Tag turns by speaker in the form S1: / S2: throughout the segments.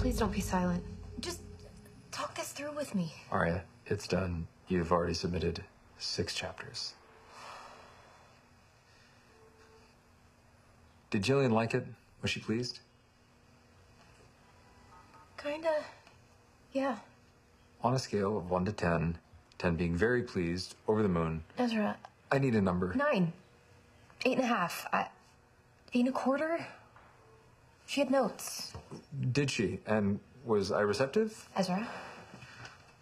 S1: Please don't be silent. Just talk this through with me.
S2: Aria, it's done. You've already submitted six chapters. Did Jillian like it? Was she pleased?
S1: Kinda. Yeah.
S2: On a scale of 1 to 10, 10 being very pleased, over the moon,
S1: Ezra,
S2: I need a number.
S1: nine. Eight and a half. I, eight and a quarter? She had notes.
S2: Did she? And was I receptive?
S1: Ezra,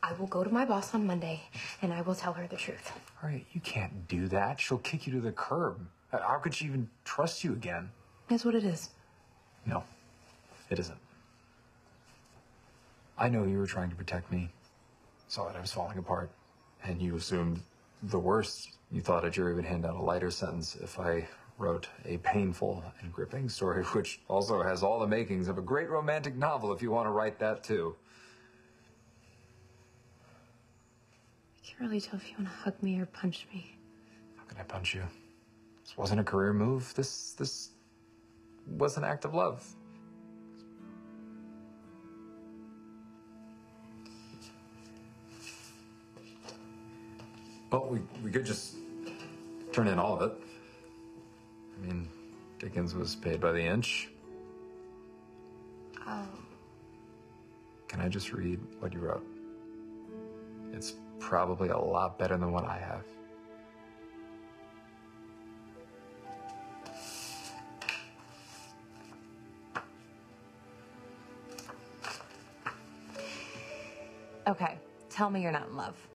S1: I will go to my boss on Monday and I will tell her the truth.
S2: Aria, you can't do that. She'll kick you to the curb. Uh, How could she even trust you again?
S1: That's what it is.
S2: No, it isn't. I know you were trying to protect me, saw that I was falling apart, and you assumed the worst. You thought a jury would hand out a lighter sentence if I wrote a painful and gripping story, which also has all the makings of a great romantic novel if you want to write that too.
S1: I can't really tell if you want to hug me or punch me.
S2: How can I punch you? This wasn't a career move. This this was an act of love. Well, we, we could just turn in all of it. I mean, Dickens was paid by the inch.
S1: Oh.
S2: Can I just read what you wrote? It's probably a lot better than what I have.
S1: Okay, tell me you're not in love.